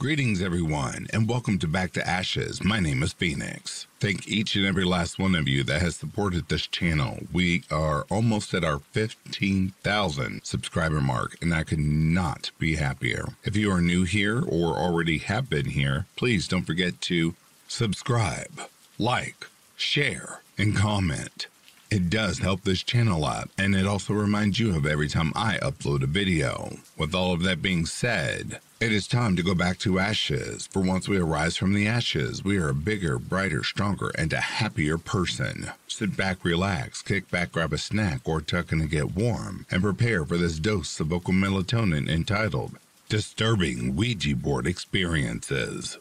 Greetings, everyone, and welcome to Back to Ashes. My name is Phoenix. Thank each and every last one of you that has supported this channel. We are almost at our 15,000 subscriber mark, and I could not be happier. If you are new here or already have been here, please don't forget to subscribe, like, share, and comment. It does help this channel out, and it also reminds you of every time I upload a video. With all of that being said, it is time to go back to ashes, for once we arise from the ashes, we are a bigger, brighter, stronger, and a happier person. Sit back, relax, kick back, grab a snack, or tuck in and get warm, and prepare for this dose of vocal melatonin entitled Disturbing Ouija Board Experiences.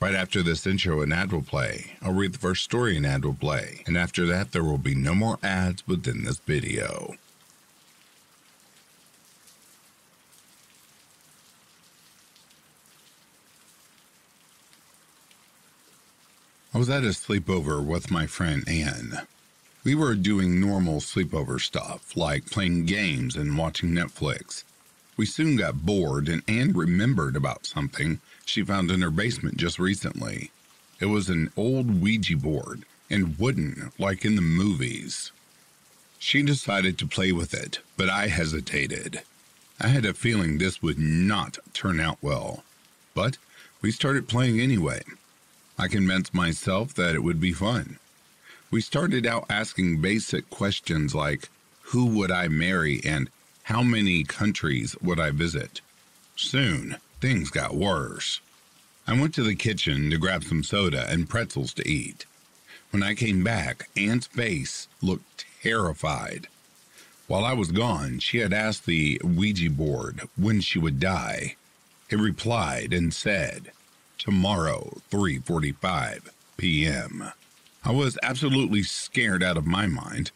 Right after this intro, an ad will play. I'll read the first story an ad will play, and after that, there will be no more ads within this video. I was at a sleepover with my friend Anne. We were doing normal sleepover stuff, like playing games and watching Netflix. We soon got bored, and Anne remembered about something she found in her basement just recently. It was an old Ouija board and wooden, like in the movies. She decided to play with it, but I hesitated. I had a feeling this would not turn out well. But we started playing anyway. I convinced myself that it would be fun. We started out asking basic questions like who would I marry and how many countries would I visit? Soon, things got worse. I went to the kitchen to grab some soda and pretzels to eat. When I came back, Anne's face looked terrified. While I was gone, she had asked the Ouija board when she would die. It replied and said, "Tomorrow, 3:45 p.m." I was absolutely scared out of my mind.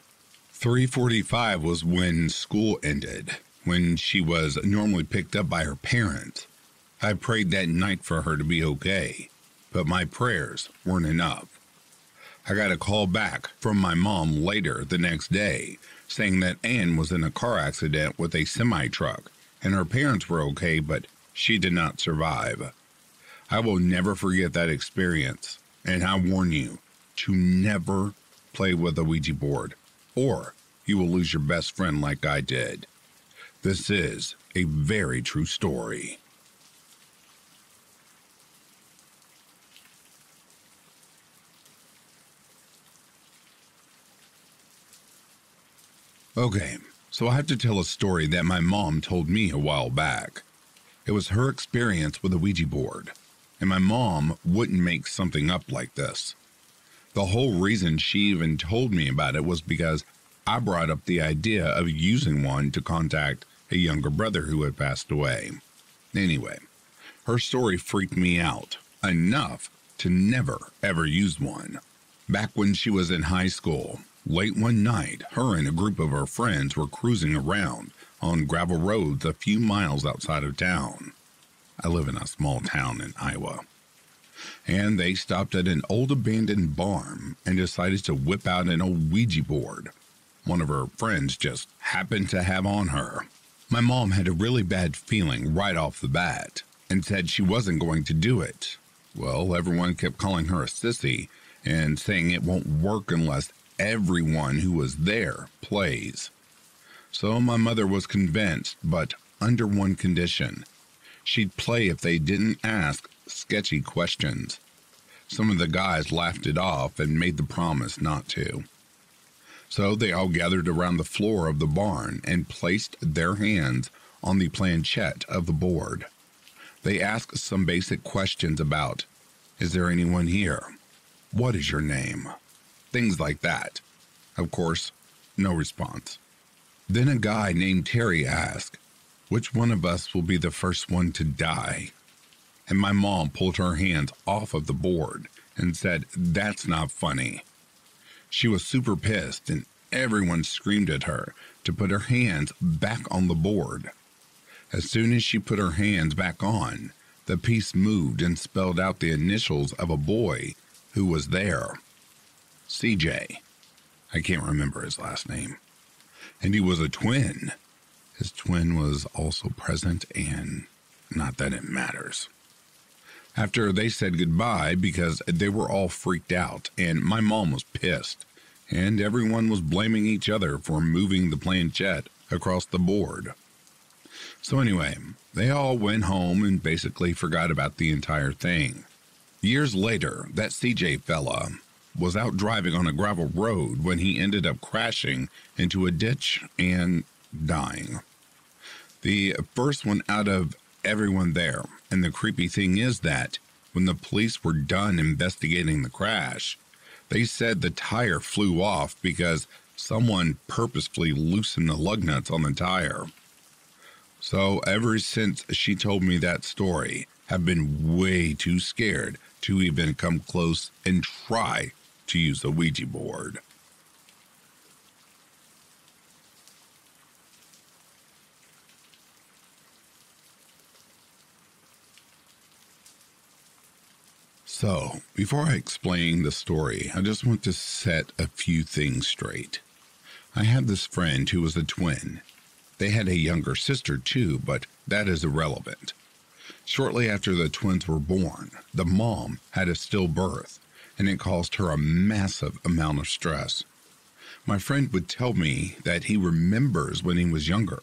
3:45 was when school ended, when she was normally picked up by her parents. I prayed that night for her to be okay, but my prayers weren't enough. I got a call back from my mom later the next day saying that Anne was in a car accident with a semi truck and her parents were okay, but she did not survive. I will never forget that experience, and I warn you to never play with a Ouija board, or you will lose your best friend like I did. This is a very true story. Okay, so I have to tell a story that my mom told me a while back. It was her experience with a Ouija board, and my mom wouldn't make something up like this. The whole reason she even told me about it was because I brought up the idea of using one to contact a younger brother who had passed away. Anyway, her story freaked me out enough to never ever use one. Back when she was in high school, late one night, her and a group of her friends were cruising around on gravel roads a few miles outside of town. I live in a small town in Iowa. And they stopped at an old abandoned barn and decided to whip out an old Ouija board one of her friends just happened to have on her. My mom had a really bad feeling right off the bat and said she wasn't going to do it. Well, everyone kept calling her a sissy and saying it won't work unless everyone who was there plays. So my mother was convinced, but under one condition. She'd play if they didn't ask sketchy questions. Some of the guys laughed it off and made the promise not to. So they all gathered around the floor of the barn and placed their hands on the planchette of the board. They asked some basic questions about Is there anyone here? What is your name? Things like that. Of course, no response. Then a guy named Terry asked, Which one of us will be the first one to die? And my mom pulled her hands off of the board and said, That's not funny. She was super pissed, and everyone screamed at her to put her hands back on the board. As soon as she put her hands back on, the piece moved and spelled out the initials of a boy who was there CJ. I can't remember his last name. And he was a twin. His twin was also present, and not that it matters. after they said goodbye because they were all freaked out and my mom was pissed, and everyone was blaming each other for moving the planchette across the board. So, anyway, they all went home and basically forgot about the entire thing. Years later, that CJ fella was out driving on a gravel road when he ended up crashing into a ditch and dying. The first one out of everyone there. And the creepy thing is that when the police were done investigating the crash, they said the tire flew off because someone purposefully loosened the lug nuts on the tire. So ever since she told me that story, I've been way too scared to even come close and try to use the Ouija board. So, before I explain the story, I just want to set a few things straight. I had this friend who was a twin. They had a younger sister too, but that is irrelevant. Shortly after the twins were born, the mom had a stillbirth, and it caused her a massive amount of stress. My friend would tell me that he remembers when he was younger.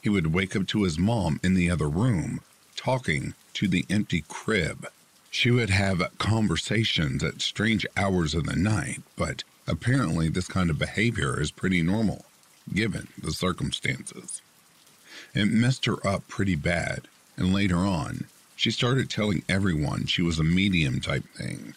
He would wake up to his mom in the other room, talking to the empty crib she would have conversations at strange hours of the night, but apparently this kind of behavior is pretty normal, given the circumstances. It messed her up pretty bad, and later on, she started telling everyone she was a medium type thing.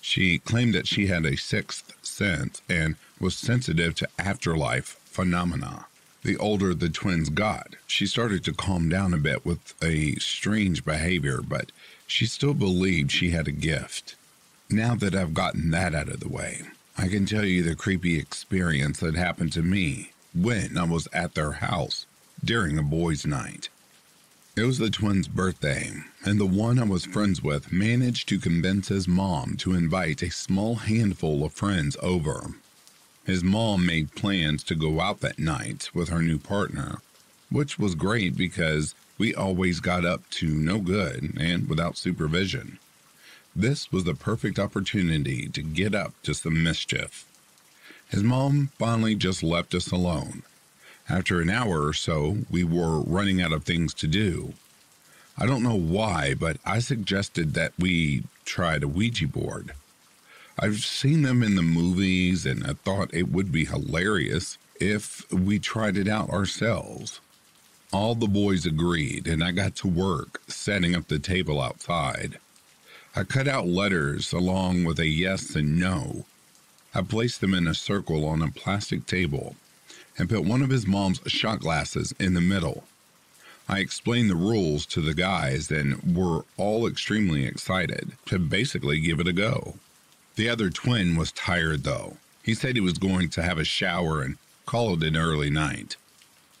She claimed that she had a sixth sense and was sensitive to afterlife phenomena. The older the twins got, she started to calm down a bit with a strange behavior, but she still believed she had a gift. Now that I've gotten that out of the way, I can tell you the creepy experience that happened to me when I was at their house during a boys' night. It was the twins' birthday, and the one I was friends with managed to convince his mom to invite a small handful of friends over. His mom made plans to go out that night with her new partner, which was great because we always got up to no good and without supervision. This was the perfect opportunity to get up to some mischief. His mom finally just left us alone. After an hour or so, we were running out of things to do. I don't know why, but I suggested that we try a Ouija board. I've seen them in the movies and I thought it would be hilarious if we tried it out ourselves. All the boys agreed, and I got to work setting up the table outside. I cut out letters along with a yes and no. I placed them in a circle on a plastic table and put one of his mom's shot glasses in the middle. I explained the rules to the guys and we were all extremely excited to basically give it a go. The other twin was tired though. He said he was going to have a shower and call it an early night.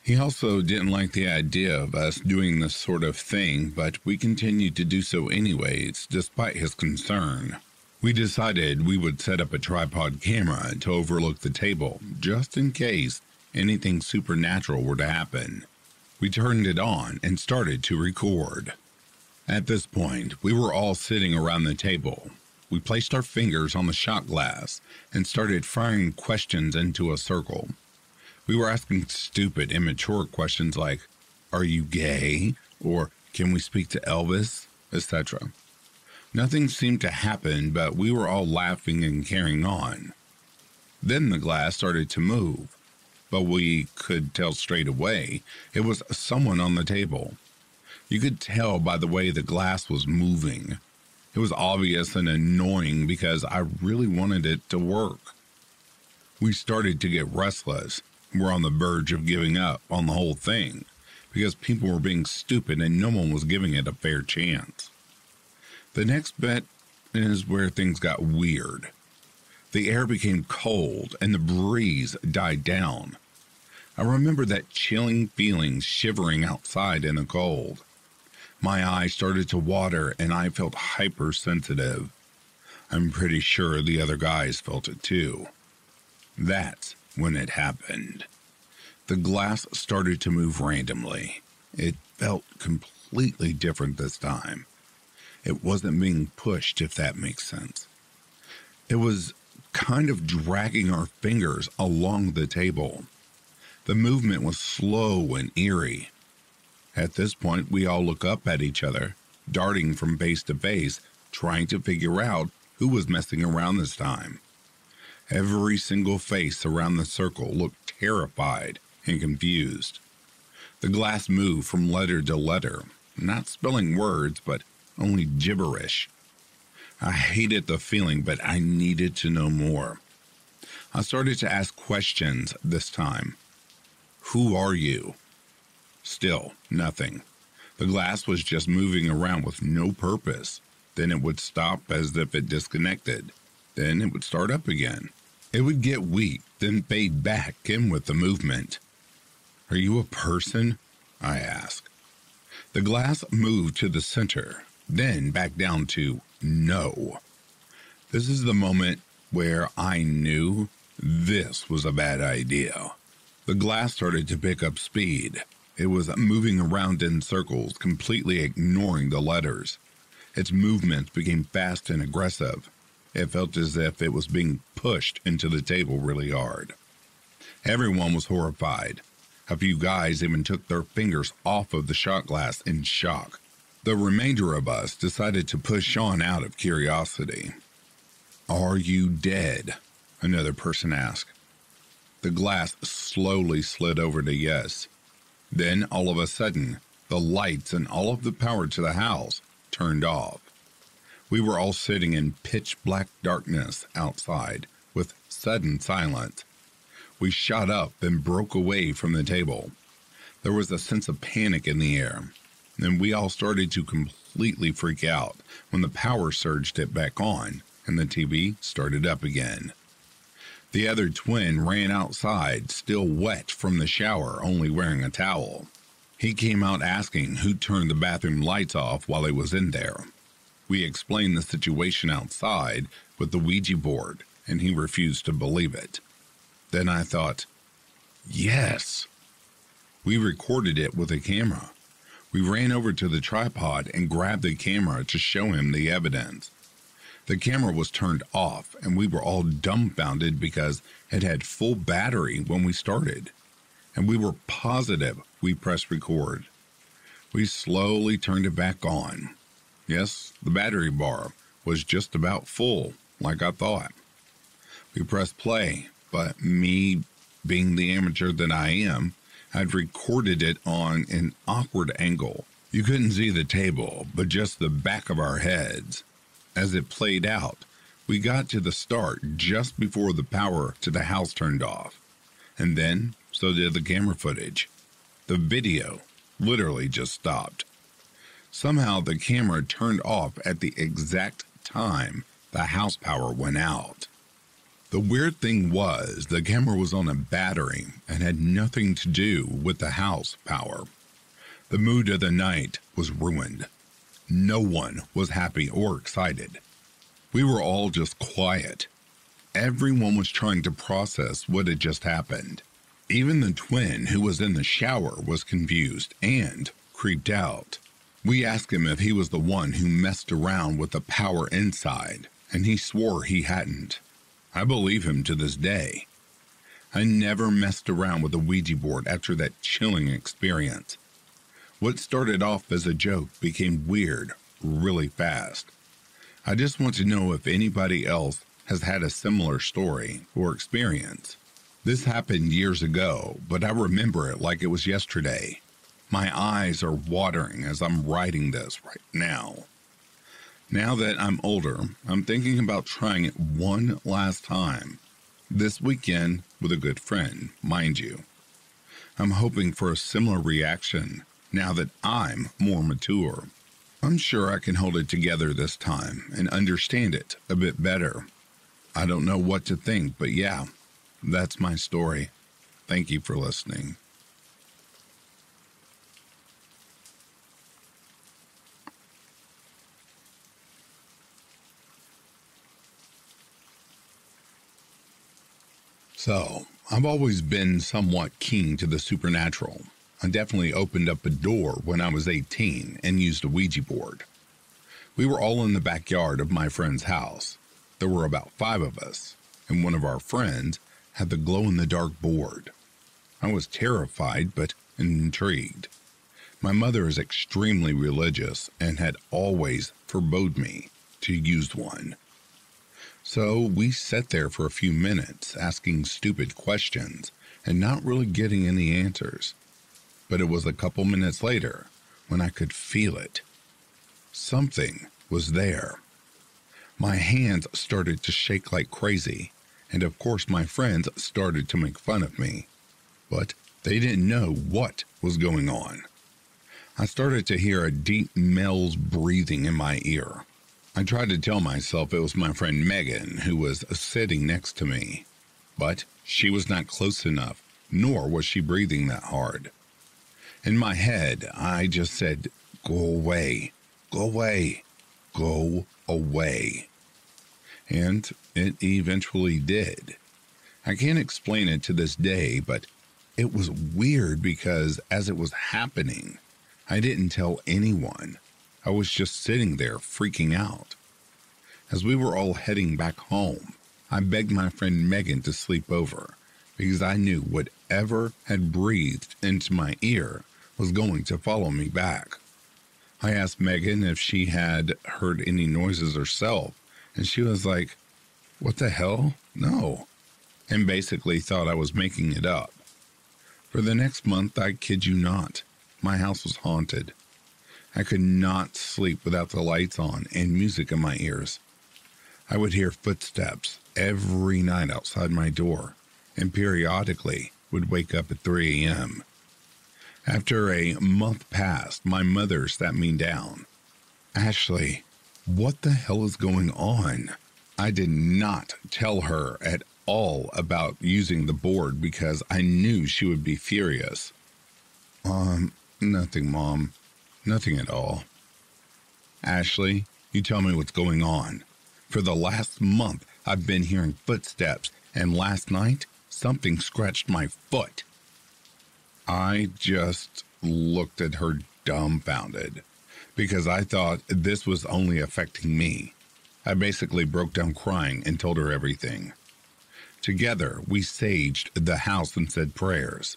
He also didn't like the idea of us doing this sort of thing, but we continued to do so anyways, despite his concern. We decided we would set up a tripod camera to overlook the table, just in case anything supernatural were to happen. We turned it on and started to record. At this point, we were all sitting around the table. We placed our fingers on the shot glass and started firing questions into a circle. We were asking stupid, immature questions like, Are you gay? or Can we speak to Elvis? etc. Nothing seemed to happen, but we were all laughing and carrying on. Then the glass started to move, but we could tell straight away it was someone on the table. You could tell by the way the glass was moving. It was obvious and annoying because I really wanted it to work. We started to get restless We were on the verge of giving up on the whole thing because people were being stupid and no one was giving it a fair chance. The next bet is where things got weird. The air became cold and the breeze died down. I remember that chilling feeling shivering outside in the cold. My eyes started to water and I felt hypersensitive. I'm pretty sure the other guys felt it too. That's when it happened. The glass started to move randomly. It felt completely different this time. it wasn't being pushed, if that makes sense. It was kind of dragging our fingers along the table. The movement was slow and eerie. At this point, we all look up at each other, darting from base to base, trying to figure out who was messing around this time. Every single face around the circle looked terrified and confused. The glass moved from letter to letter, not spelling words, but only gibberish. I hated the feeling, but I needed to know more. I started to ask questions this time. Who are you? Still, nothing. The glass was just moving around with no purpose. Then it would stop as if it disconnected. Then it would start up again. It would get weak, then fade back in with the movement. Are you a person? I asked. The glass moved to the center, then back down to no. This is the moment where I knew this was a bad idea. The glass started to pick up speed. It was moving around in circles, completely ignoring the letters. Its movements became fast and aggressive. It felt as if it was being pushed into the table really hard. Everyone was horrified. A few guys even took their fingers off of the shot glass in shock. The remainder of us decided to push Sean out of curiosity. Are you dead? Another person asked. The glass slowly slid over to yes. Then, all of a sudden, the lights and all of the power to the house turned off. We were all sitting in pitch black darkness outside with sudden silence. We shot up and broke away from the table. There was a sense of panic in the air, and we all started to completely freak out when the power surged it back on and the TV started up again. The other twin ran outside, still wet from the shower, only wearing a towel. He came out asking who turned the bathroom lights off while he was in there. We explained the situation outside with the Ouija board, and he refused to believe it. Then I thought, yes. We recorded it with a camera. We ran over to the tripod and grabbed the camera to show him the evidence. The camera was turned off, and we were all dumbfounded because it had full battery when we started, and we were positive we pressed record. We slowly turned it back on, Yes, the battery bar was just about full, like I thought. We pressed play, but me, being the amateur that I am, had recorded it on an awkward angle. You couldn't see the table, but just the back of our heads. As it played out, we got to the start just before the power to the house turned off. And then, so did the camera footage. The video literally just stopped. Somehow the camera turned off at the exact time the house power went out. The weird thing was the camera was on a battery and had nothing to do with the house power. The mood of the night was ruined. No one was happy or excited. We were all just quiet. Everyone was trying to process what had just happened. Even the twin who was in the shower was confused and creeped out. We asked him if he was the one who messed around with the power inside, and he swore he hadn't. I believe him to this day. I never messed around with a Ouija board after that chilling experience. What started off as a joke became weird really fast. I just want to know if anybody else has had a similar story or experience. This happened years ago, but I remember it like it was yesterday. My eyes are watering as I'm writing this right now. Now that I'm older, I'm thinking about trying it one last time. This weekend with a good friend, mind you. I'm hoping for a similar reaction now that I'm more mature. I'm sure I can hold it together this time and understand it a bit better. I don't know what to think, but yeah, that's my story. Thank you for listening. So, I've always been somewhat keen to the supernatural. I definitely opened up a door when I was 18 and used a Ouija board. We were all in the backyard of my friend's house. There were about five of us, and one of our friends had the glow in the dark board. I was terrified but intrigued. My mother is extremely religious and had always forbade me to use one. So we sat there for a few minutes asking stupid questions and not really getting any answers. But it was a couple minutes later when I could feel it. Something was there. My hands started to shake like crazy, and of course, my friends started to make fun of me. But they didn't know what was going on. I started to hear a deep male's breathing in my ear. I tried to tell myself it was my friend Megan who was sitting next to me, but she was not close enough, nor was she breathing that hard. In my head, I just said, Go away, go away, go away. And it eventually did. I can't explain it to this day, but it was weird because as it was happening, I didn't tell anyone. I was just sitting there freaking out. As we were all heading back home, I begged my friend Megan to sleep over because I knew whatever had breathed into my ear was going to follow me back. I asked Megan if she had heard any noises herself, and she was like, What the hell? No. And basically thought I was making it up. For the next month, I kid you not, my house was haunted. I could not sleep without the lights on and music in my ears. I would hear footsteps every night outside my door, and periodically would wake up at 3 a.m. After a month passed, my mother sat me down. Ashley, what the hell is going on? I did not tell her at all about using the board because I knew she would be furious. Um, nothing, Mom. Nothing at all. Ashley, you tell me what's going on. For the last month, I've been hearing footsteps, and last night, something scratched my foot. I just looked at her dumbfounded because I thought this was only affecting me. I basically broke down crying and told her everything. Together, we saged the house and said prayers.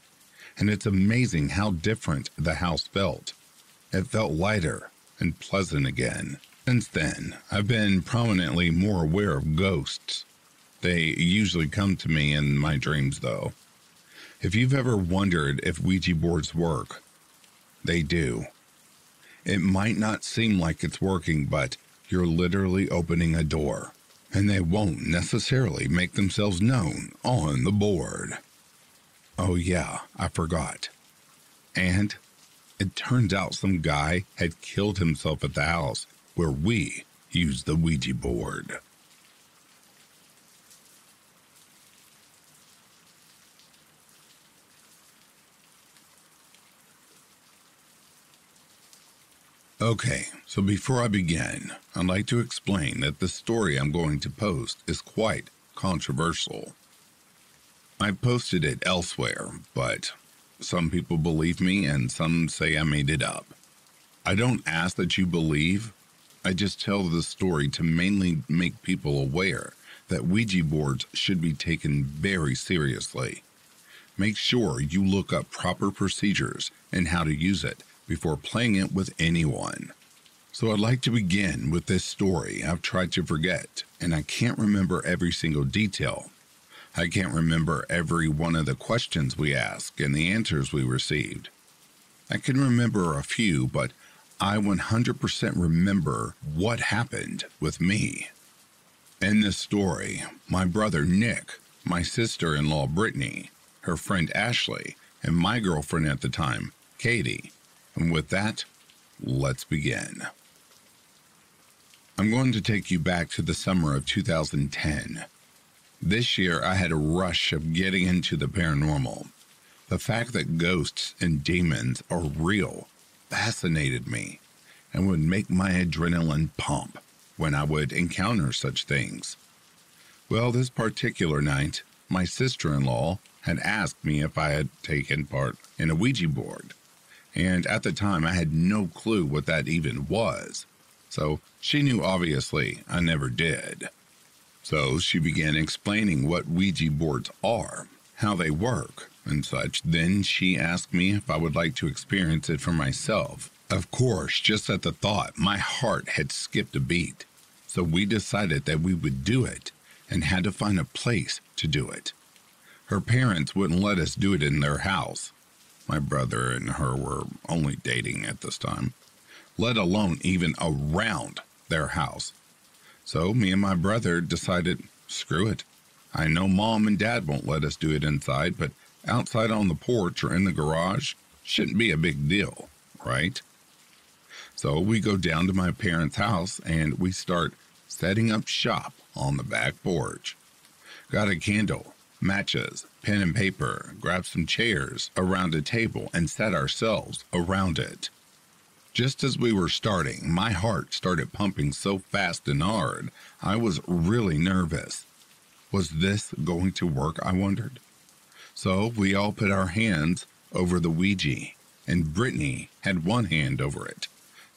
And it's amazing how different the house felt. It felt lighter and pleasant again. Since then, I've been prominently more aware of ghosts. They usually come to me in my dreams, though. If you've ever wondered if Ouija boards work, they do. It might not seem like it's working, but you're literally opening a door, and they won't necessarily make themselves known on the board. Oh, yeah, I forgot. And it turns out some guy had killed himself at the house where we used the Ouija board. Okay, so before I begin, I'd like to explain that the story I'm going to post is quite controversial. I posted it elsewhere, but some people believe me and some say I made it up. I don't ask that you believe, I just tell the story to mainly make people aware that Ouija boards should be taken very seriously. Make sure you look up proper procedures and how to use it before playing it with anyone. So I'd like to begin with this story I've tried to forget, and I can't remember every single detail. I can't remember every one of the questions we asked and the answers we received. I can remember a few, but I 100% remember what happened with me. In this story, my brother Nick, my sister in law Brittany, her friend Ashley, and my girlfriend at the time, Katie, and with that, let's begin. I'm going to take you back to the summer of 2010. This year, I had a rush of getting into the paranormal. The fact that ghosts and demons are real fascinated me and would make my adrenaline pump when I would encounter such things. Well, this particular night, my sister in law had asked me if I had taken part in a Ouija board and at the time I had no clue what that even was. So she knew obviously I never did. So she began explaining what Ouija boards are, how they work, and such. Then she asked me if I would like to experience it for myself. Of course, just at the thought, my heart had skipped a beat. So we decided that we would do it and had to find a place to do it. Her parents wouldn't let us do it in their house. My brother and her were only dating at this time, let alone even around their house. So me and my brother decided, screw it. I know mom and dad won't let us do it inside, but outside on the porch or in the garage shouldn't be a big deal, right? So we go down to my parents' house and we start setting up shop on the back porch. Got a candle, matches, pen and paper, grabbed some chairs around a table, and set ourselves around it. Just as we were starting, my heart started pumping so fast and hard, I was really nervous. Was this going to work? I wondered. So we all put our hands over the Ouija, and Brittany had one hand over it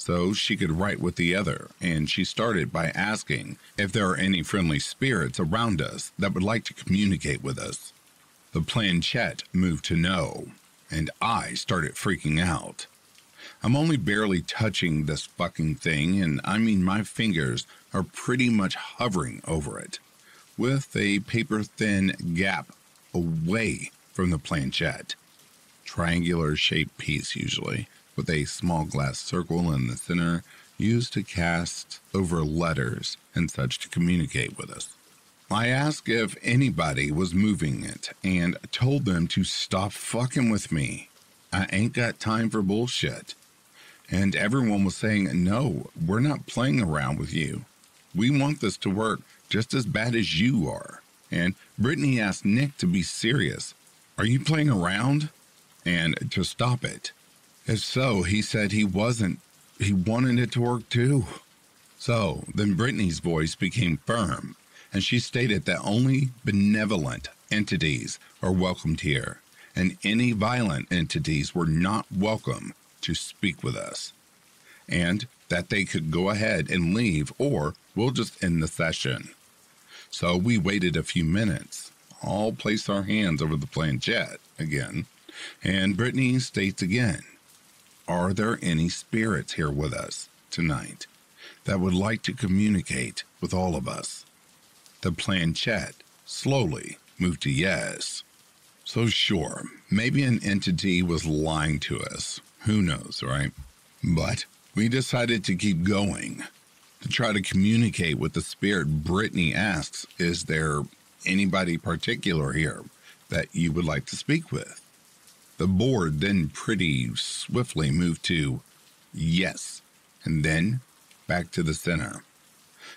so she could write with the other, and she started by asking if there are any friendly spirits around us that would like to communicate with us. The planchette moved to no, and I started freaking out. I'm only barely touching this fucking thing, and I mean my fingers are pretty much hovering over it, with a paper thin gap away from the planchette. Triangular shaped piece, usually, with a small glass circle in the center used to cast over letters and such to communicate with us. I asked if anybody was moving it and told them to stop fucking with me. I ain't got time for bullshit. And everyone was saying, no, we're not playing around with you. We want this to work just as bad as you are. And Brittany asked Nick to be serious. Are you playing around? And to stop it. If so, he said he wasn't. He wanted it to work too. So then Brittany's voice became firm, and she stated that only benevolent entities are welcomed here, and any violent entities were not welcome to speak with us, and that they could go ahead and leave, or we'll just end the session. So we waited a few minutes, all placed our hands over the planchette again, and Brittany states again are there any spirits here with us tonight that would like to communicate with all of us? The planchette slowly moved to yes. So, sure, maybe an entity was lying to us. Who knows, right? But we decided to keep going to try to communicate with the spirit. Brittany asks, Is there anybody particular here that you would like to speak with? The board then pretty swiftly moved to yes, and then back to the center.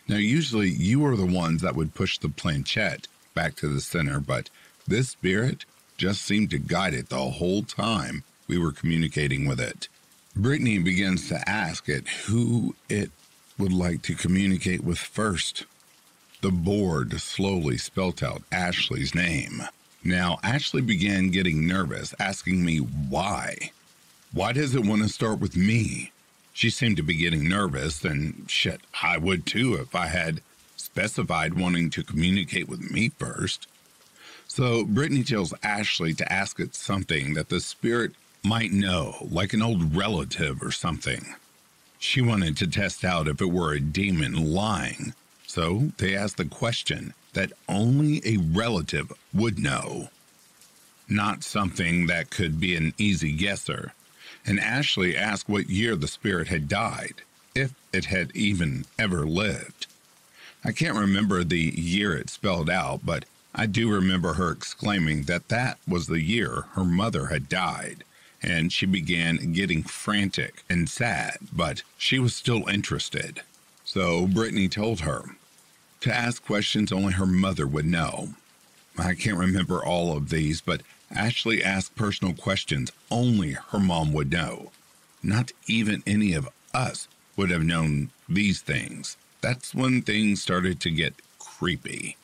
Now, usually you are the ones that would push the planchette back to the center, but this spirit just seemed to guide it the whole time we were communicating with it. Brittany begins to ask it who it would like to communicate with first. The board slowly spelt out Ashley's name. Now, Ashley began getting nervous, asking me why. Why does it want to start with me? She seemed to be getting nervous, and shit, I would too if I had specified wanting to communicate with me first. So Brittany tells Ashley to ask it something that the spirit might know, like an old relative or something. She wanted to test out if it were a demon lying, so they asked the question that only a relative would know, not something that could be an easy guesser. And Ashley asked what year the spirit had died, if it had even ever lived. I can't remember the year it spelled out, but I do remember her exclaiming that that was the year her mother had died, and she began getting frantic and sad, but she was still interested. So Brittany told her, to ask questions only her mother would know. I can't remember all of these, but Ashley asked personal questions only her mom would know. Not even any of us would have known these things. That's when things started to get creepy.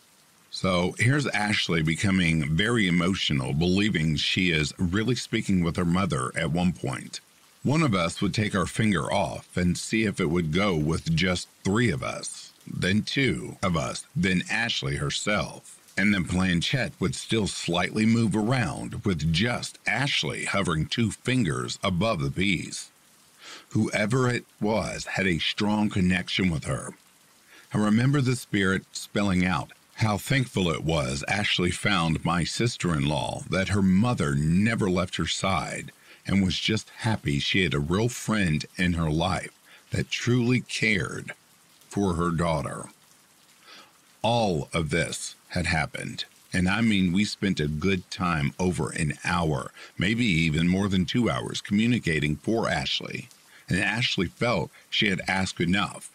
So here's Ashley becoming very emotional, believing she is really speaking with her mother at one point. One of us would take our finger off and see if it would go with just three of us, then two of us, then Ashley herself. And the planchette would still slightly move around with just Ashley hovering two fingers above the piece. Whoever it was had a strong connection with her. I remember the spirit spelling out how thankful it was Ashley found my sister in law, that her mother never left her side, and was just happy she had a real friend in her life that truly cared for her daughter. All of this had happened, and I mean, we spent a good time over an hour, maybe even more than two hours, communicating for Ashley. And Ashley felt she had asked enough.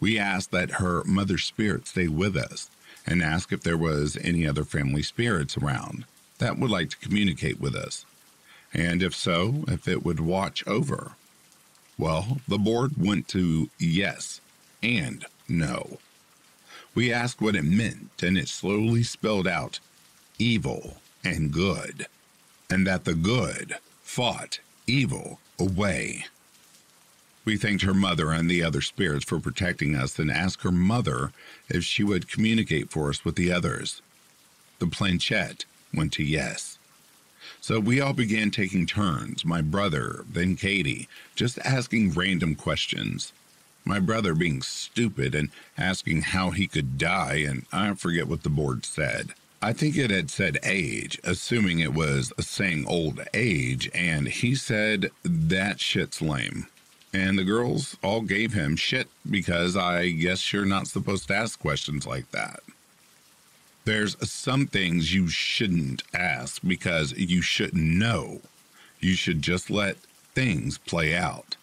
We asked that her mother spirit stay with us and ask if there was any other family spirits around that would like to communicate with us, and if so, if it would watch over. Well, the board went to yes and no. We asked what it meant, and it slowly spelled out evil and good, and that the good fought evil away. We thanked her mother and the other spirits for protecting us and asked her mother if she would communicate for us with the others. The planchette went to yes. So we all began taking turns, my brother, then Katie, just asking random questions. My brother being stupid and asking how he could die, and I forget what the board said. I think it had said age, assuming it was saying old age, and he said that shit's lame and the girls all gave him shit because I guess you're not supposed to ask questions like that. There's some things you shouldn't ask because you shouldn't know. You should just let things play out.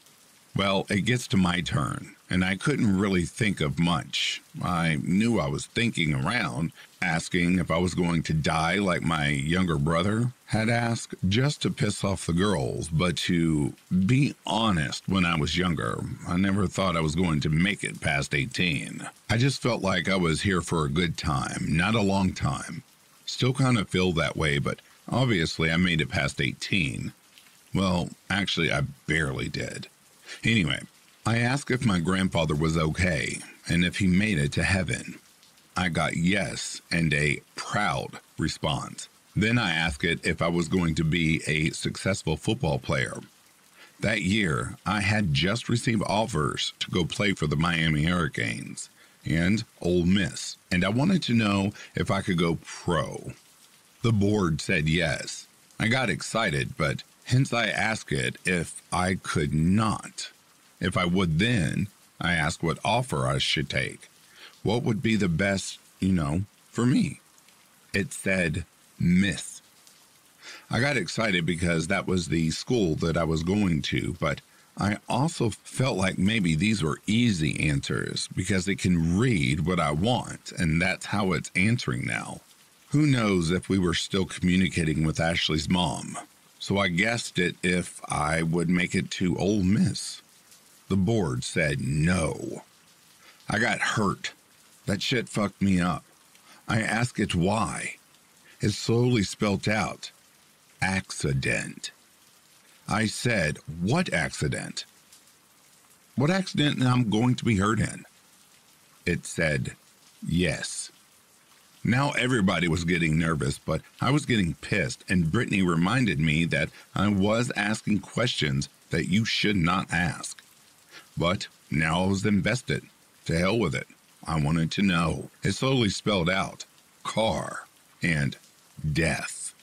Well, it gets to my turn, and I couldn't really think of much. I knew I was thinking around, asking if I was going to die like my younger brother had asked, just to piss off the girls, but to be honest, when I was younger, I never thought I was going to make it past 18. I just felt like I was here for a good time, not a long time. Still kind of feel that way, but obviously I made it past 18. Well, actually, I barely did. Anyway, I asked if my grandfather was okay and if he made it to heaven. I got yes and a proud response. Then I asked it if I was going to be a successful football player. That year, I had just received offers to go play for the Miami Hurricanes and Ole Miss, and I wanted to know if I could go pro. The board said yes. I got excited, but hence I ask it if I could not. If I would then, I ask what offer I should take what would be the best, you know, for me? It said Miss. I got excited because that was the school that I was going to, but I also felt like maybe these were easy answers because it can read what I want, and that's how it's answering now. Who knows if we were still communicating with Ashley's mom? So I guessed it if I would make it to Ole Miss. The board said no. I got hurt that shit fucked me up. I ask it why. It slowly spelt out accident. I said, What accident? What accident am I going to be hurt in? It said, Yes. Now everybody was getting nervous, but I was getting pissed, and Brittany reminded me that I was asking questions that you should not ask. But now I was invested. To hell with it. I wanted to know. It slowly spelled out car and death.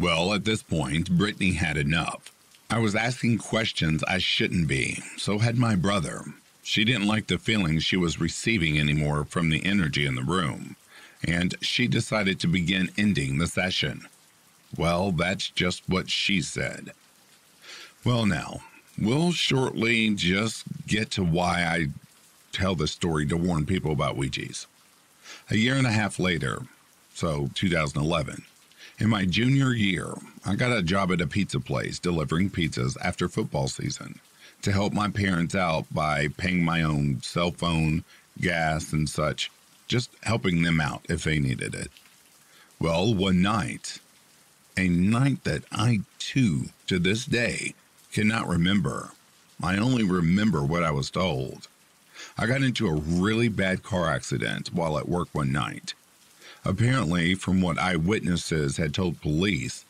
Well, at this point, Brittany had enough. I was asking questions I shouldn't be, so had my brother. She didn't like the feelings she was receiving anymore from the energy in the room, and she decided to begin ending the session. Well, that's just what she said. Well, now, we'll shortly just get to why I tell this story to warn people about Ouija's. A year and a half later, so 2011, in my junior year, I got a job at a pizza place delivering pizzas after football season to help my parents out by paying my own cell phone, gas, and such, just helping them out if they needed it. Well, one night, a night that I too, to this day, cannot remember. I only remember what I was told. I got into a really bad car accident while at work one night. Apparently, from what eyewitnesses had told police,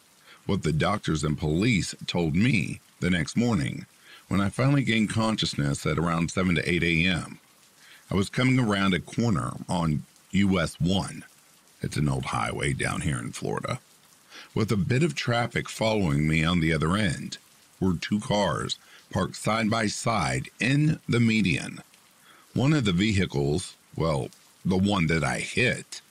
what the doctors and police told me the next morning, when I finally gained consciousness at around 7 to 8 a.m. I was coming around a corner on US 1. It's an old highway down here in Florida. With a bit of traffic following me on the other end were two cars parked side by side in the median. One of the vehicles, well, the one that I hit,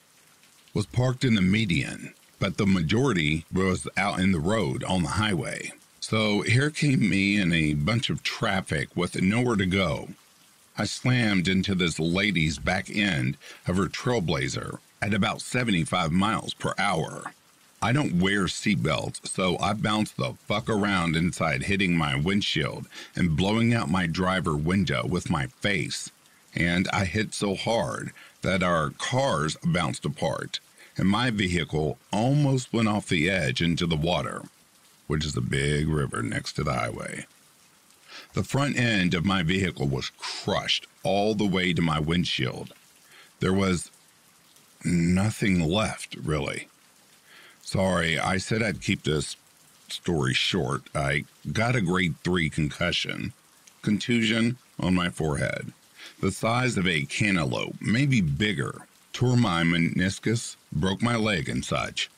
was parked in the median, but the majority was out in the road on the highway. So here came me and a bunch of traffic with nowhere to go. I slammed into this lady's back end of her trailblazer at about 75 miles per hour. I don't wear seatbelts, so I bounced the fuck around inside, hitting my windshield and blowing out my driver window with my face. And I hit so hard that our cars bounced apart, and my vehicle almost went off the edge into the water, which is a big river next to the highway. The front end of my vehicle was crushed all the way to my windshield. There was nothing left, really. Sorry, I said I'd keep this story short. I got a grade 3 concussion, contusion on my forehead the size of a cantaloupe, maybe bigger, tore my meniscus, broke my leg, and such.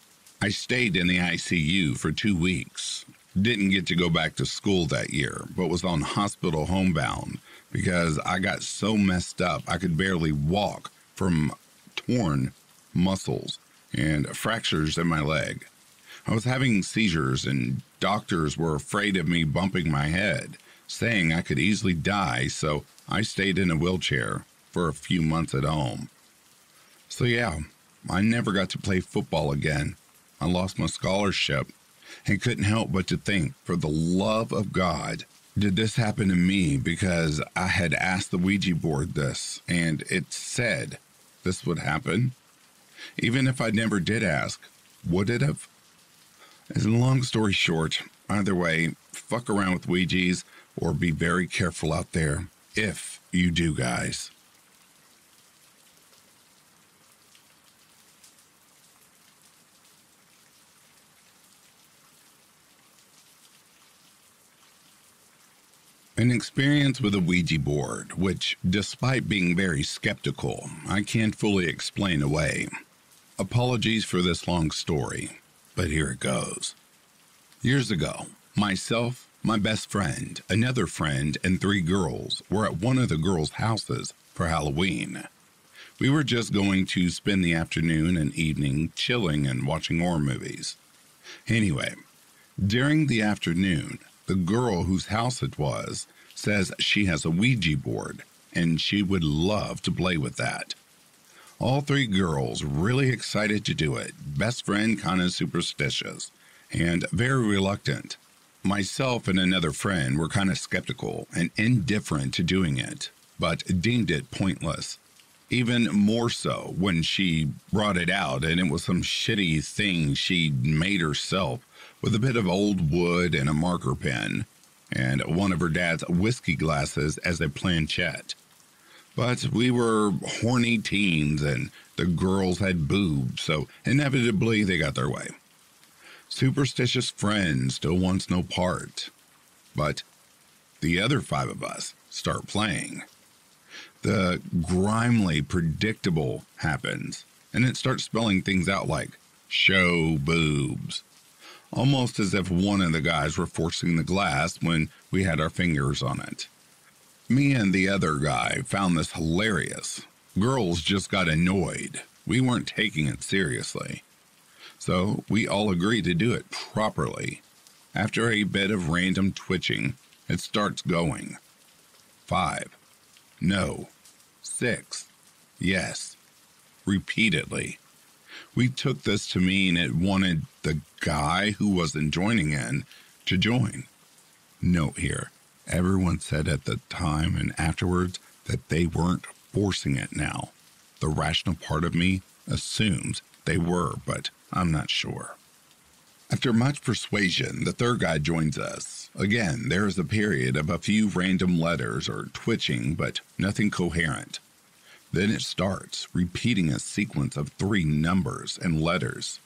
I stayed in the ICU for two weeks. Didn't get to go back to school that year, but was on hospital homebound because I got so messed up I could barely walk from torn muscles and fractures in my leg. I was having seizures, and doctors were afraid of me bumping my head, saying I could easily die, so I stayed in a wheelchair for a few months at home. So, yeah, I never got to play football again. I lost my scholarship and couldn't help but to think, for the love of God, did this happen to me because I had asked the Ouija board this and it said this would happen? Even if I never did ask, would it have? As a long story short, either way, fuck around with Ouijas or be very careful out there if you do, guys. An experience with a Ouija board, which, despite being very skeptical, I can't fully explain away. Apologies for this long story, but here it goes. Years ago, myself my best friend, another friend, and three girls were at one of the girls' houses for Halloween. We were just going to spend the afternoon and evening chilling and watching horror movies. Anyway, during the afternoon, the girl whose house it was says she has a Ouija board and she would love to play with that. All three girls really excited to do it, best friend kind of superstitious, and very reluctant. Myself and another friend were kind of skeptical and indifferent to doing it, but deemed it pointless. Even more so when she brought it out and it was some shitty thing she'd made herself with a bit of old wood and a marker pen, and one of her dad's whiskey glasses as a planchette. But we were horny teens and the girls had boobs, so inevitably they got their way. Superstitious friend still wants no part. But the other five of us start playing. The grimly predictable happens, and it starts spelling things out like show boobs. Almost as if one of the guys were forcing the glass when we had our fingers on it. Me and the other guy found this hilarious. Girls just got annoyed. We weren't taking it seriously. So we all agreed to do it properly. After a bit of random twitching, it starts going. Five. No. Six. Yes. Repeatedly. We took this to mean it wanted the guy who wasn't joining in to join. Note here everyone said at the time and afterwards that they weren't forcing it now. The rational part of me assumes they were, but I'm not sure. After much persuasion, the third guy joins us. Again, there is a period of a few random letters or twitching, but nothing coherent. Then it starts, repeating a sequence of three numbers and letters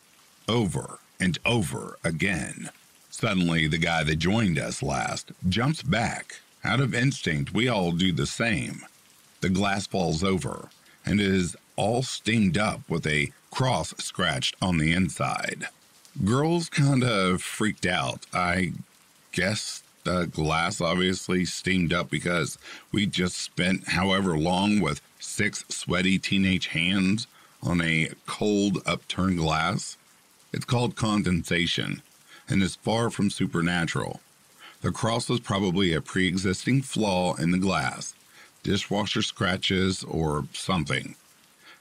over and over again. Suddenly, the guy that joined us last jumps back. Out of instinct, we all do the same. The glass falls over and is all steamed up with a cross scratched on the inside. Girls kind of freaked out. I guess the glass obviously steamed up because we just spent however long with six sweaty teenage hands on a cold upturned glass. It's called condensation and is far from supernatural. The cross was probably a pre existing flaw in the glass, dishwasher scratches, or something.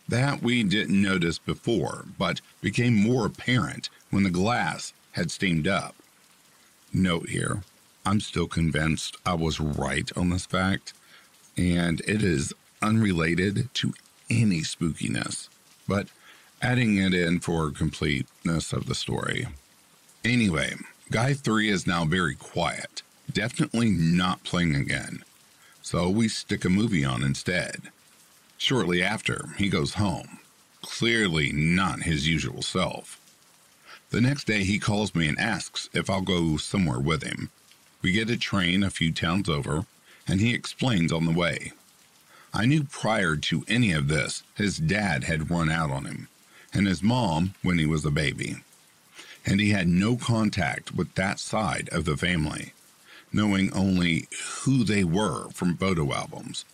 That we didn't notice before, but became more apparent when the glass had steamed up. Note here, I'm still convinced I was right on this fact, and it is unrelated to any spookiness, but adding it in for completeness of the story. Anyway, Guy 3 is now very quiet, definitely not playing again, so we stick a movie on instead. Shortly after, he goes home, clearly not his usual self. The next day, he calls me and asks if I'll go somewhere with him. We get a train a few towns over, and he explains on the way. I knew prior to any of this, his dad had run out on him, and his mom when he was a baby. And he had no contact with that side of the family, knowing only who they were from photo albums.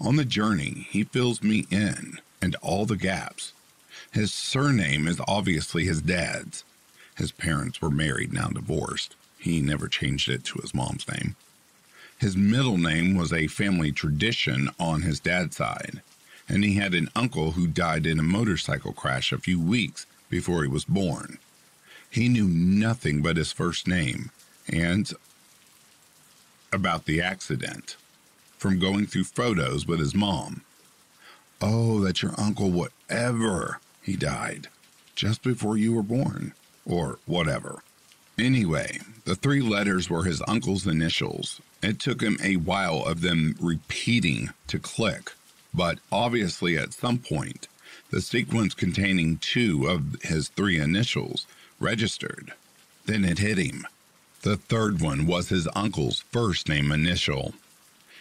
On the journey, he fills me in and all the gaps. His surname is obviously his dad's. His parents were married, now divorced. He never changed it to his mom's name. His middle name was a family tradition on his dad's side, and he had an uncle who died in a motorcycle crash a few weeks before he was born. He knew nothing but his first name and about the accident from going through photos with his mom. Oh, that your uncle whatever he died just before you were born, or whatever. Anyway, the three letters were his uncle's initials. It took him a while of them repeating to click, but obviously at some point, the sequence containing two of his three initials registered. Then it hit him. The third one was his uncle's first name initial.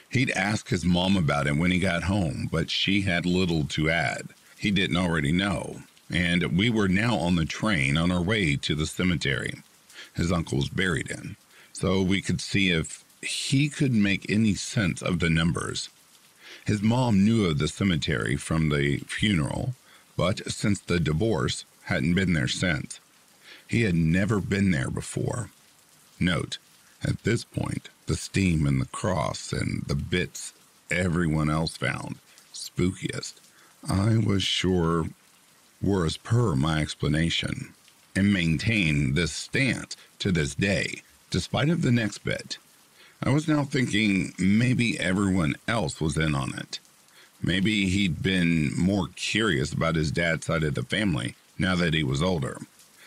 He'd ask his mom about it when he got home, but she had little to add. He didn't already know. And we were now on the train on our way to the cemetery his uncle was buried in, so we could see if he couldn't make any sense of the numbers. His mom knew of the cemetery from the funeral, but since the divorce, hadn't been there since. He had never been there before. Note, at this point, the steam and the cross and the bits everyone else found spookiest, I was sure were as per my explanation, and maintain this stance to this day, despite of the next bit. I was now thinking maybe everyone else was in on it. Maybe he'd been more curious about his dad's side of the family now that he was older,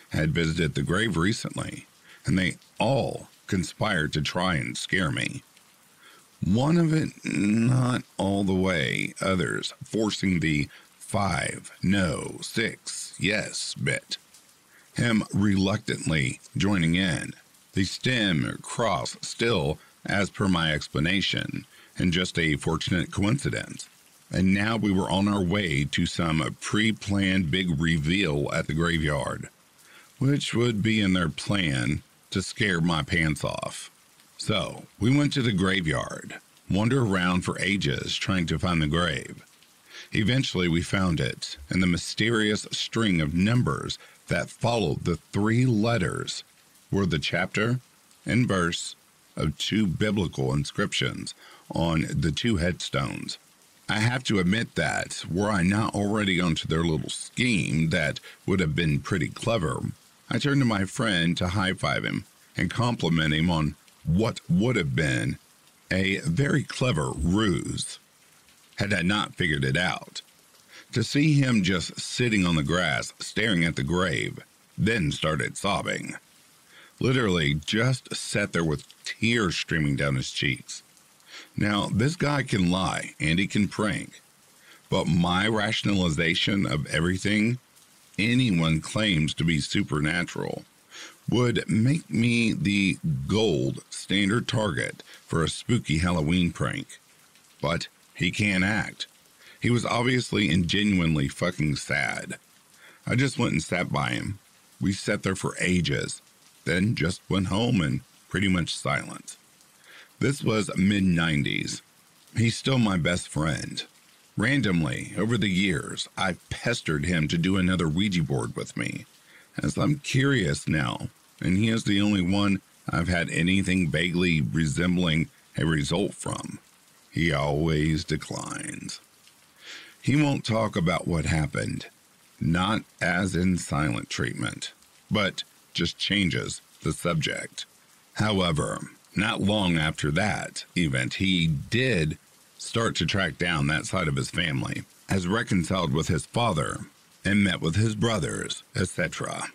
had visited the grave recently, and they all conspired to try and scare me. One of it not all the way, others forcing the five, no, six, yes bit. Him reluctantly joining in. The stem or cross still, as per my explanation, and just a fortunate coincidence. And now we were on our way to some pre planned big reveal at the graveyard, which would be in their plan to scare my pants off. So we went to the graveyard, wandered around for ages trying to find the grave. Eventually, we found it, and the mysterious string of numbers that followed the three letters were the chapter and verse of two biblical inscriptions on the two headstones. I have to admit that, were I not already onto their little scheme that would have been pretty clever, I turned to my friend to high five him and compliment him on what would have been a very clever ruse had I not figured it out. To see him just sitting on the grass staring at the grave then started sobbing. Literally just sat there with tears streaming down his cheeks. Now, this guy can lie and he can prank, but my rationalization of everything anyone claims to be supernatural would make me the gold standard target for a spooky Halloween prank. But he can't act. He was obviously and genuinely fucking sad. I just went and sat by him. We sat there for ages, then just went home in pretty much silence. This was mid 90s. He's still my best friend. Randomly, over the years, I've pestered him to do another Ouija board with me, as I'm curious now, and he is the only one I've had anything vaguely resembling a result from. He always declines. He won't talk about what happened, not as in silent treatment, but just changes the subject. However, not long after that event, he did start to track down that side of his family, has reconciled with his father, and met with his brothers, etc.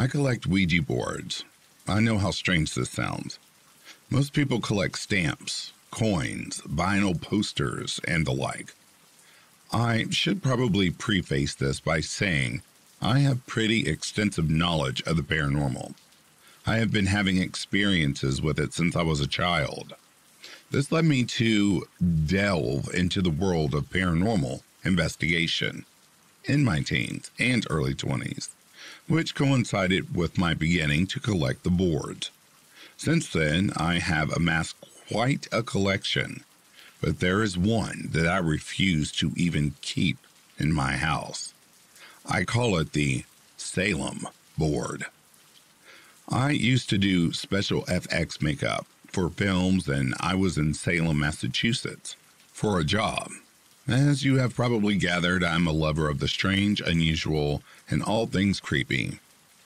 I collect Ouija boards. I know how strange this sounds. Most people collect stamps, coins, vinyl posters, and the like. I should probably preface this by saying I have pretty extensive knowledge of the paranormal. I have been having experiences with it since I was a child. This led me to delve into the world of paranormal investigation in my teens and early 20s, which coincided with my beginning to collect the boards. Since then, I have amassed quite a collection but there is one that I refuse to even keep in my house. I call it the Salem board. I used to do special FX makeup for films, and I was in Salem, Massachusetts for a job. As you have probably gathered, I'm a lover of the strange, unusual, and all things creepy.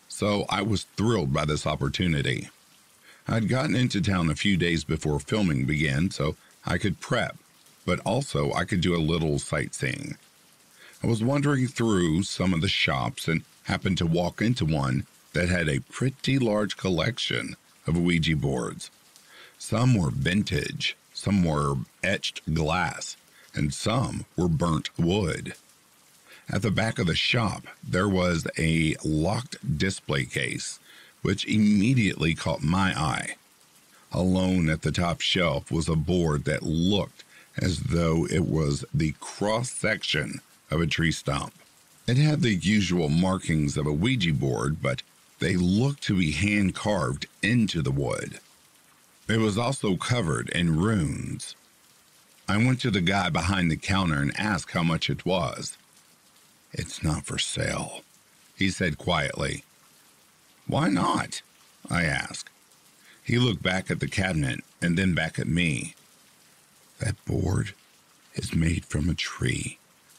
So I was thrilled by this opportunity. I'd gotten into town a few days before filming began, so I could prep, but also I could do a little sightseeing. I was wandering through some of the shops and happened to walk into one that had a pretty large collection of Ouija boards. Some were vintage, some were etched glass, and some were burnt wood. At the back of the shop, there was a locked display case, which immediately caught my eye. Alone at the top shelf was a board that looked as though it was the cross section of a tree stump. It had the usual markings of a Ouija board, but they looked to be hand carved into the wood. It was also covered in runes. I went to the guy behind the counter and asked how much it was. It's not for sale, he said quietly. Why not? I asked. He looked back at the cabinet and then back at me. That board is made from a tree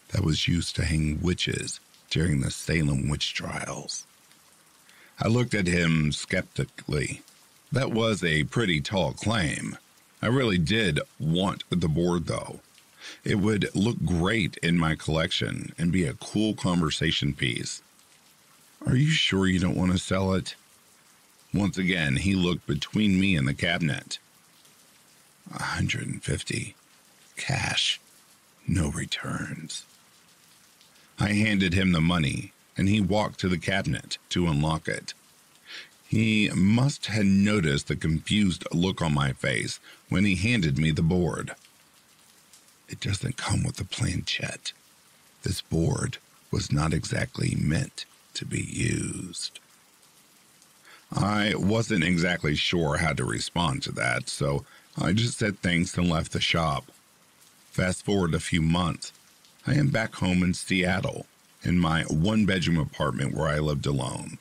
that was used to hang witches during the Salem witch trials. I looked at him skeptically. That was a pretty tall claim. I really did want the board, though. It would look great in my collection and be a cool conversation piece. Are you sure you don't want to sell it? Once again, he looked between me and the cabinet. A 150. Cash. No returns. I handed him the money, and he walked to the cabinet to unlock it. He must have noticed the confused look on my face when he handed me the board. It doesn't come with a planchette. This board was not exactly meant to be used. I wasn't exactly sure how to respond to that, so I just said thanks and left the shop. Fast forward a few months, I am back home in Seattle in my one bedroom apartment where I lived alone.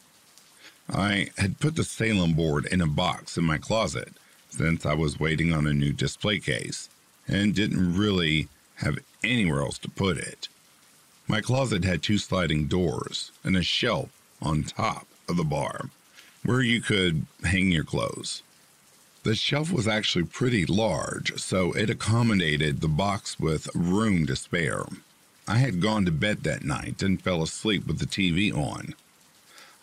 I had put the Salem board in a box in my closet since I was waiting on a new display case and didn't really have anywhere else to put it. My closet had two sliding doors and a shelf on top of the bar where you could hang your clothes. The shelf was actually pretty large, so it accommodated the box with room to spare. I had gone to bed that night and fell asleep with the TV on.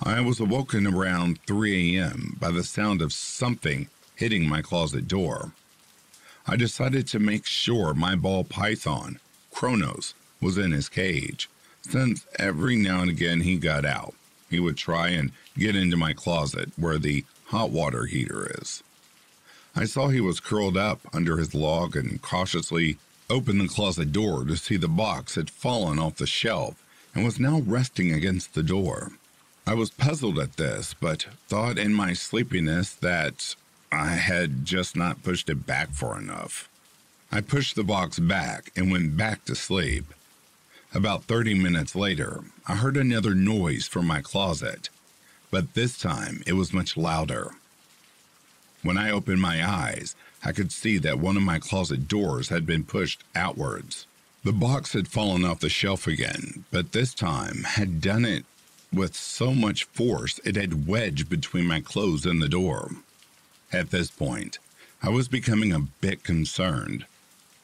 I was awoken around 3 a.m. by the sound of something hitting my closet door. I decided to make sure my ball python, Kronos, was in his cage, since every now and again he got out. He would try and get into my closet where the hot water heater is. I saw he was curled up under his log and cautiously opened the closet door to see the box had fallen off the shelf and was now resting against the door. I was puzzled at this, but thought in my sleepiness that I had just not pushed it back far enough. I pushed the box back and went back to sleep. About 30 minutes later, I heard another noise from my closet, but this time it was much louder. When I opened my eyes, I could see that one of my closet doors had been pushed outwards. The box had fallen off the shelf again, but this time had done it with so much force it had wedged between my clothes and the door. At this point, I was becoming a bit concerned.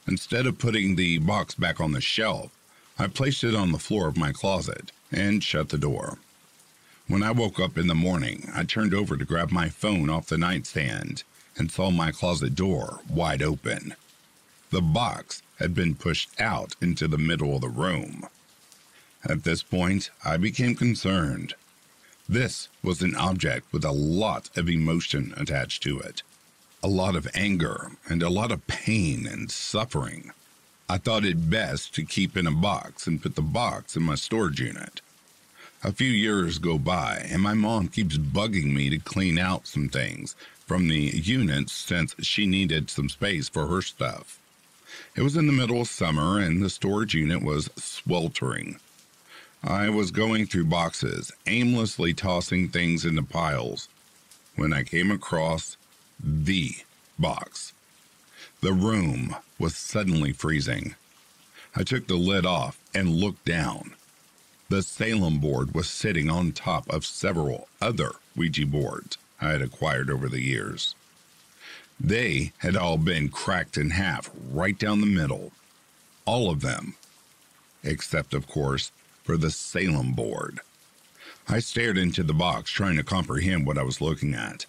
Instead of putting the box back on the shelf, I placed it on the floor of my closet and shut the door. When I woke up in the morning, I turned over to grab my phone off the nightstand and saw my closet door wide open. The box had been pushed out into the middle of the room. At this point, I became concerned. This was an object with a lot of emotion attached to it, a lot of anger, and a lot of pain and suffering. I thought it best to keep in a box and put the box in my storage unit. A few years go by, and my mom keeps bugging me to clean out some things from the unit since she needed some space for her stuff. It was in the middle of summer, and the storage unit was sweltering. I was going through boxes, aimlessly tossing things into piles, when I came across the box. The room was suddenly freezing. I took the lid off and looked down. The Salem board was sitting on top of several other Ouija boards I had acquired over the years. They had all been cracked in half right down the middle. All of them. Except, of course, for the Salem board. I stared into the box, trying to comprehend what I was looking at.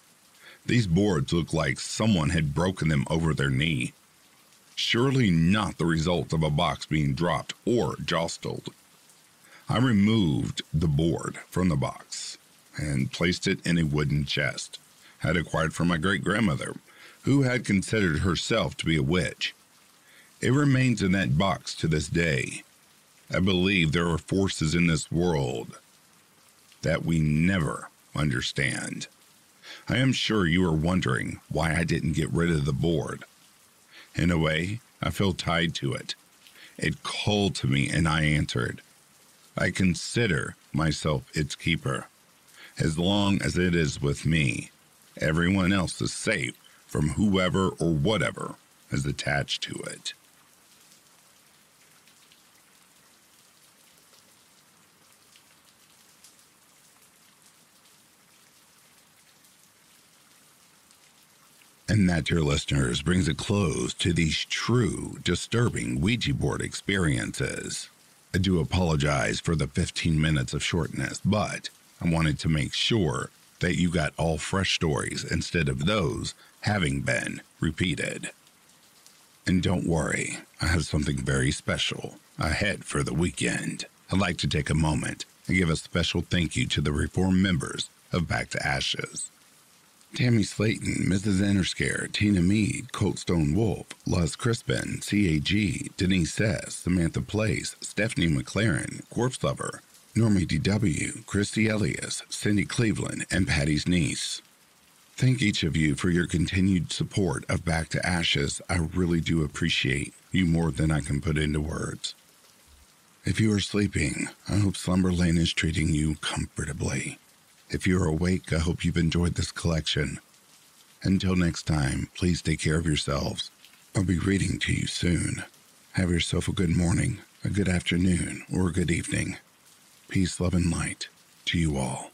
These boards looked like someone had broken them over their knee. Surely not the result of a box being dropped or jostled. I removed the board from the box and placed it in a wooden chest I had acquired from my great grandmother, who had considered herself to be a witch. It remains in that box to this day, I believe there are forces in this world that we never understand. I am sure you are wondering why I didn't get rid of the board. In a way, I feel tied to it. It called to me and I answered. I consider myself its keeper. As long as it is with me, everyone else is safe from whoever or whatever is attached to it. And that, dear listeners, brings a close to these true, disturbing Ouija board experiences. I do apologize for the 15 minutes of shortness, but I wanted to make sure that you got all fresh stories instead of those having been repeated. And don't worry, I have something very special ahead for the weekend. I'd like to take a moment and give a special thank you to the reform members of Back to Ashes. Tammy Slayton, Mrs. Enterscare, Tina Mead, Colt Stone Wolf, Luz Crispin, CAG, Denise S., Samantha Place, Stephanie McLaren, Corpse Lover, Normie DW, Christy Elias, Cindy Cleveland, and Patty's niece. Thank each of you for your continued support of Back to Ashes. I really do appreciate you more than I can put into words. If you are sleeping, I hope Slumber Lane is treating you comfortably. If you're awake, I hope you've enjoyed this collection. Until next time, please take care of yourselves. I'll be reading to you soon. Have yourself a good morning, a good afternoon, or a good evening. Peace, love, and light to you all.